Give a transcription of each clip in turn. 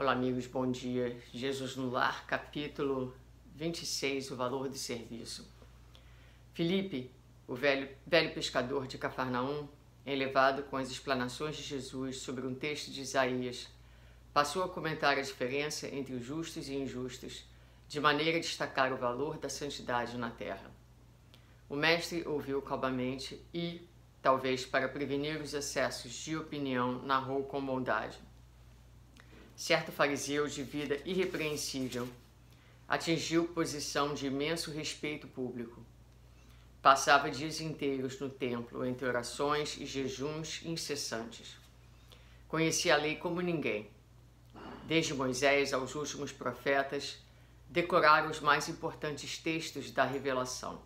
Olá, amigos, bom dia. Jesus no Lar, capítulo 26, o valor do serviço. Filipe, o velho, velho pescador de Cafarnaum, elevado com as explanações de Jesus sobre um texto de Isaías, passou a comentar a diferença entre os justos e injustos, de maneira a destacar o valor da santidade na terra. O mestre ouviu calmamente e, talvez para prevenir os excessos de opinião, narrou com bondade. Certo fariseu de vida irrepreensível atingiu posição de imenso respeito público. Passava dias inteiros no templo entre orações e jejuns incessantes. Conhecia a lei como ninguém. Desde Moisés aos últimos profetas, decorara os mais importantes textos da revelação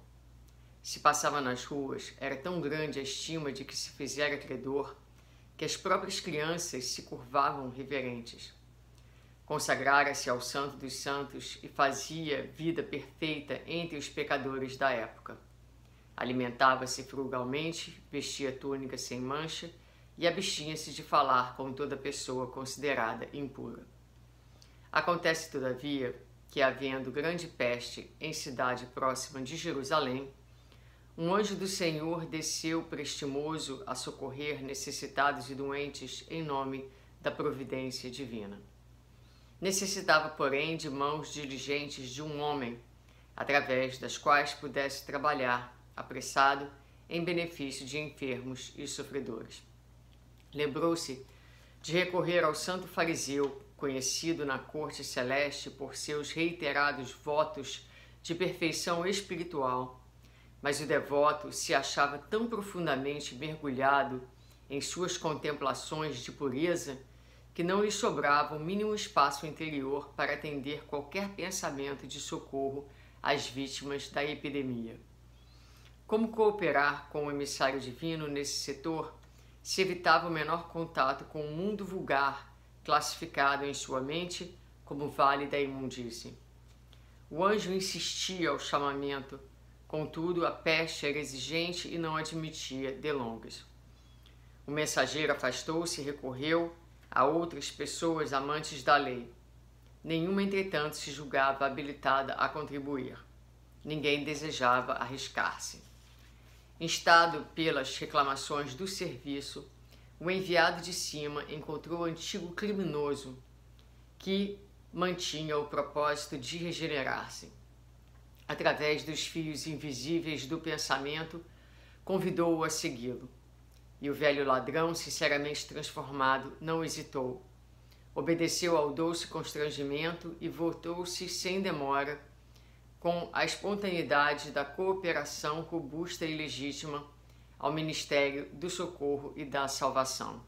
se passava nas ruas, era tão grande a estima de que se fizera credor que as próprias crianças se curvavam reverentes. Consagrara-se ao Santo dos Santos e fazia vida perfeita entre os pecadores da época. Alimentava-se frugalmente, vestia túnica sem mancha e abstinha-se de falar com toda pessoa considerada impura. Acontece, todavia, que, havendo grande peste em cidade próxima de Jerusalém, um anjo do Senhor desceu prestimoso a socorrer necessitados e doentes em nome da providência divina. Necessitava, porém, de mãos diligentes de um homem, através das quais pudesse trabalhar, apressado, em benefício de enfermos e sofredores. Lembrou-se de recorrer ao santo fariseu, conhecido na corte celeste por seus reiterados votos de perfeição espiritual mas o devoto se achava tão profundamente mergulhado em suas contemplações de pureza que não lhe sobrava o mínimo espaço interior para atender qualquer pensamento de socorro às vítimas da epidemia. Como cooperar com o emissário divino nesse setor se evitava o menor contato com o mundo vulgar, classificado em sua mente como vale da imundície? O anjo insistia ao chamamento Contudo, a peste era exigente e não admitia delongas. O mensageiro afastou-se e recorreu a outras pessoas amantes da lei. Nenhuma, entretanto, se julgava habilitada a contribuir. Ninguém desejava arriscar-se. Instado pelas reclamações do serviço, o enviado de cima encontrou o antigo criminoso que mantinha o propósito de regenerar-se através dos fios invisíveis do pensamento, convidou-o a segui-lo. E o velho ladrão, sinceramente transformado, não hesitou. Obedeceu ao doce constrangimento e voltou-se sem demora, com a espontaneidade da cooperação robusta e legítima ao ministério do socorro e da salvação.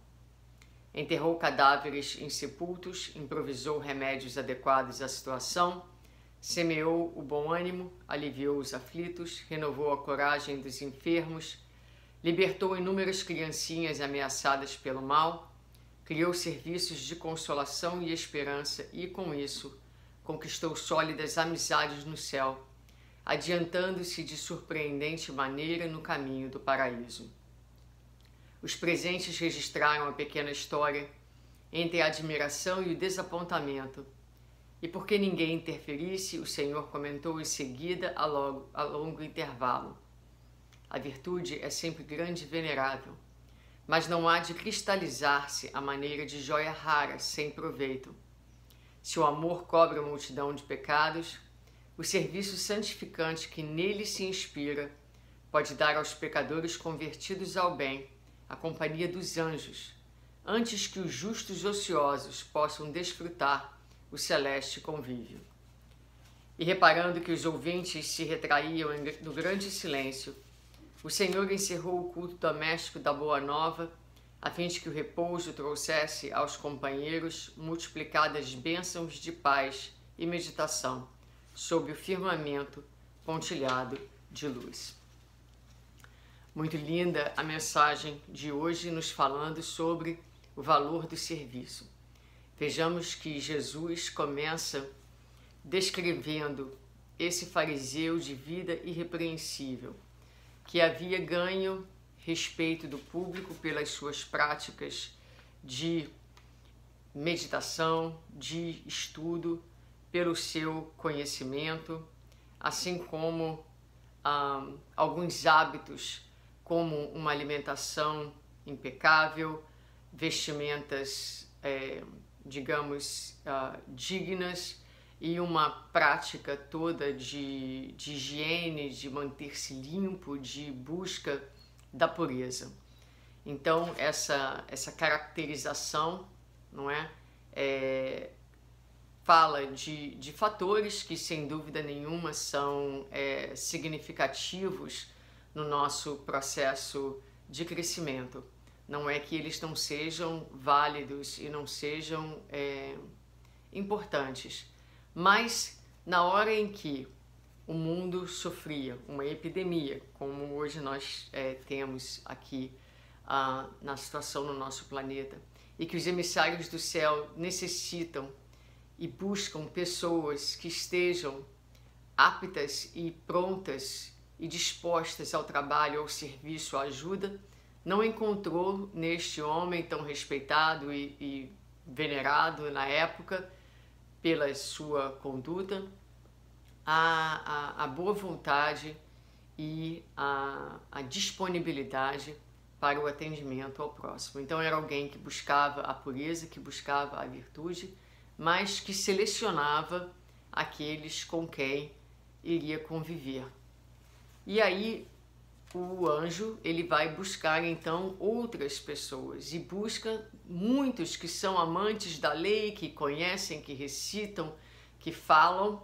Enterrou cadáveres insepultos, improvisou remédios adequados à situação Semeou o bom ânimo, aliviou os aflitos, renovou a coragem dos enfermos, libertou inúmeras criancinhas ameaçadas pelo mal, criou serviços de consolação e esperança e, com isso, conquistou sólidas amizades no céu, adiantando-se de surpreendente maneira no caminho do paraíso. Os presentes registraram a pequena história entre a admiração e o desapontamento e porque ninguém interferisse, o Senhor comentou em seguida a, logo, a longo intervalo. A virtude é sempre grande e venerável, mas não há de cristalizar-se à maneira de joia rara, sem proveito. Se o amor cobre a multidão de pecados, o serviço santificante que nele se inspira pode dar aos pecadores convertidos ao bem a companhia dos anjos, antes que os justos ociosos possam desfrutar o celeste convívio. E reparando que os ouvintes se retraíam no grande silêncio, o Senhor encerrou o culto doméstico da Boa Nova, a fim de que o repouso trouxesse aos companheiros multiplicadas bênçãos de paz e meditação sob o firmamento pontilhado de luz. Muito linda a mensagem de hoje, nos falando sobre o valor do serviço. Vejamos que Jesus começa descrevendo esse fariseu de vida irrepreensível, que havia ganho respeito do público pelas suas práticas de meditação, de estudo, pelo seu conhecimento, assim como ah, alguns hábitos, como uma alimentação impecável, vestimentas, é, digamos, uh, dignas e uma prática toda de, de higiene, de manter-se limpo, de busca da pureza. Então, essa, essa caracterização, não é? é fala de, de fatores que, sem dúvida nenhuma, são é, significativos no nosso processo de crescimento. Não é que eles não sejam válidos e não sejam é, importantes, mas na hora em que o mundo sofria uma epidemia, como hoje nós é, temos aqui ah, na situação no nosso planeta, e que os emissários do céu necessitam e buscam pessoas que estejam aptas e prontas e dispostas ao trabalho, ao serviço, à ajuda, não encontrou neste homem tão respeitado e, e venerado na época pela sua conduta a, a, a boa vontade e a, a disponibilidade para o atendimento ao próximo. Então era alguém que buscava a pureza, que buscava a virtude, mas que selecionava aqueles com quem iria conviver. E aí o anjo ele vai buscar então outras pessoas e busca muitos que são amantes da lei, que conhecem, que recitam, que falam,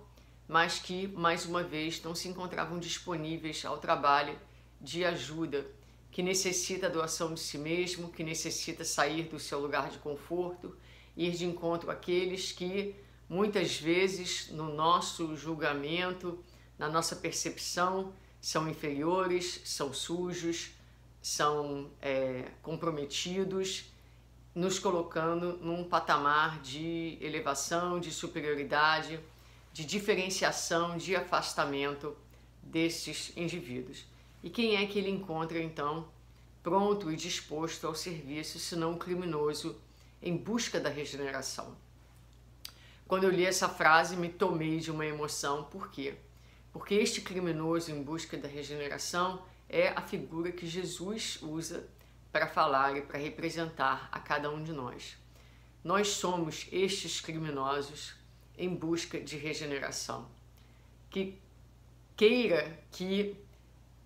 mas que mais uma vez não se encontravam disponíveis ao trabalho de ajuda, que necessita doação de si mesmo, que necessita sair do seu lugar de conforto, ir de encontro àqueles que muitas vezes no nosso julgamento, na nossa percepção, são inferiores, são sujos, são é, comprometidos, nos colocando num patamar de elevação, de superioridade, de diferenciação, de afastamento desses indivíduos. E quem é que ele encontra então pronto e disposto ao serviço, senão um criminoso em busca da regeneração? Quando eu li essa frase, me tomei de uma emoção, por quê? Porque este criminoso em busca da regeneração é a figura que Jesus usa para falar e para representar a cada um de nós. Nós somos estes criminosos em busca de regeneração. Que queira que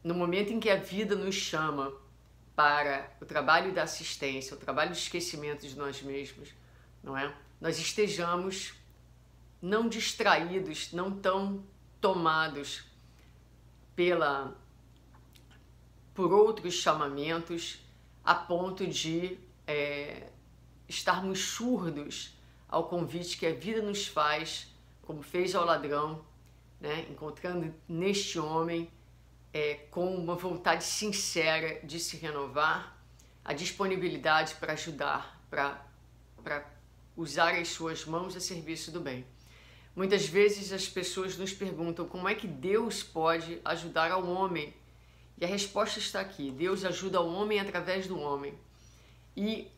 no momento em que a vida nos chama para o trabalho da assistência, o trabalho de esquecimento de nós mesmos, não é? Nós estejamos não distraídos, não tão tomados pela por outros chamamentos a ponto de é, estarmos surdos ao convite que a vida nos faz, como fez ao ladrão, né, encontrando neste homem é, com uma vontade sincera de se renovar, a disponibilidade para ajudar, para usar as suas mãos a serviço do bem. Muitas vezes as pessoas nos perguntam como é que Deus pode ajudar ao homem. E a resposta está aqui: Deus ajuda o homem através do homem. E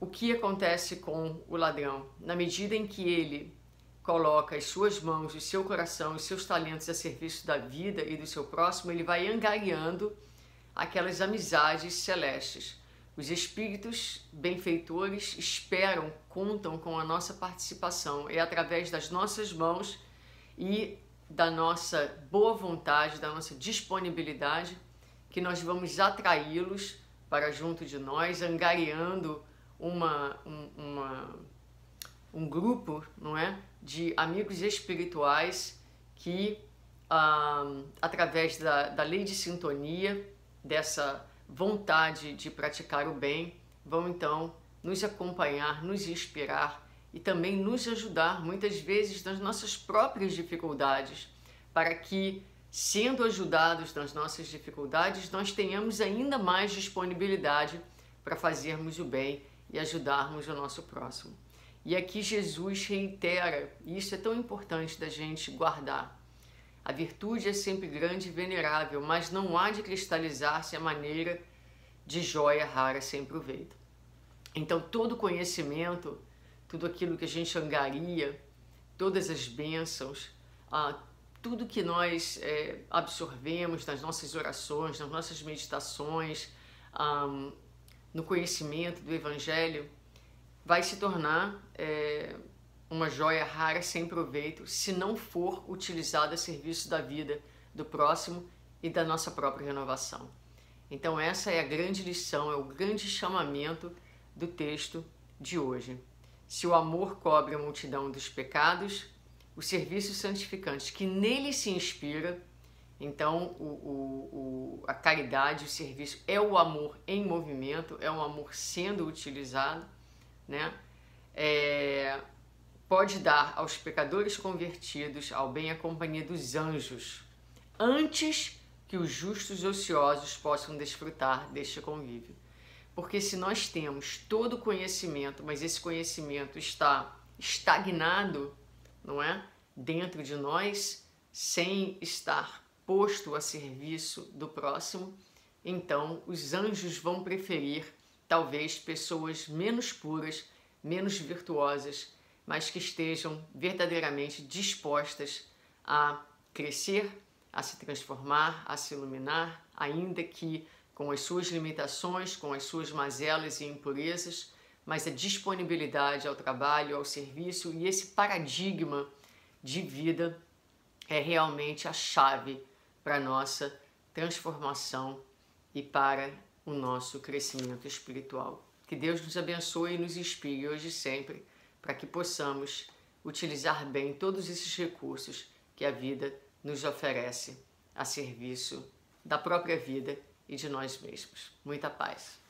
o que acontece com o ladrão? Na medida em que ele coloca as suas mãos, o seu coração, os seus talentos a serviço da vida e do seu próximo, ele vai angariando aquelas amizades celestes. Os espíritos benfeitores esperam, contam com a nossa participação. É através das nossas mãos e da nossa boa vontade, da nossa disponibilidade, que nós vamos atraí-los para junto de nós, angariando uma, um, uma, um grupo, não é, de amigos espirituais que, ah, através da, da lei de sintonia, dessa vontade de praticar o bem, vão então nos acompanhar, nos inspirar e também nos ajudar muitas vezes nas nossas próprias dificuldades, para que, sendo ajudados nas nossas dificuldades, nós tenhamos ainda mais disponibilidade para fazermos o bem e ajudarmos o nosso próximo. E aqui Jesus reitera, e isso é tão importante da gente guardar. A virtude é sempre grande e venerável, mas não há de cristalizar-se a maneira de joia rara sem proveito. Então, todo conhecimento, tudo aquilo que a gente angaria, todas as bênçãos, ah, tudo que nós é, absorvemos nas nossas orações, nas nossas meditações, no conhecimento do Evangelho, vai se tornar é, uma joia rara sem proveito se não for utilizada a serviço da vida do próximo e da nossa própria renovação. Então, essa é a grande lição, é o grande chamamento do texto de hoje. Se o amor cobre a multidão dos pecados, o serviço santificante que nele se inspira, então o, o, o, a caridade, o serviço é o amor em movimento, é o amor sendo utilizado, né? É, pode dar aos pecadores convertidos ao bem a companhia dos anjos, antes que os justos ociosos possam desfrutar deste convívio. Porque se nós temos todo o conhecimento, mas esse conhecimento está estagnado, não é? Dentro de nós, sem estar posto a serviço do próximo, então os anjos vão preferir talvez pessoas menos puras, menos virtuosas, mas que estejam verdadeiramente dispostas a crescer, a se transformar, a se iluminar, ainda que com as suas limitações, com as suas mazelas e impurezas, mas a disponibilidade ao trabalho, ao serviço e esse paradigma de vida é realmente a chave para a nossa transformação e para o nosso crescimento espiritual. Que Deus nos abençoe e nos inspire hoje e sempre para que possamos utilizar bem todos esses recursos que a vida nos oferece a serviço da própria vida e de nós mesmos. Muita paz.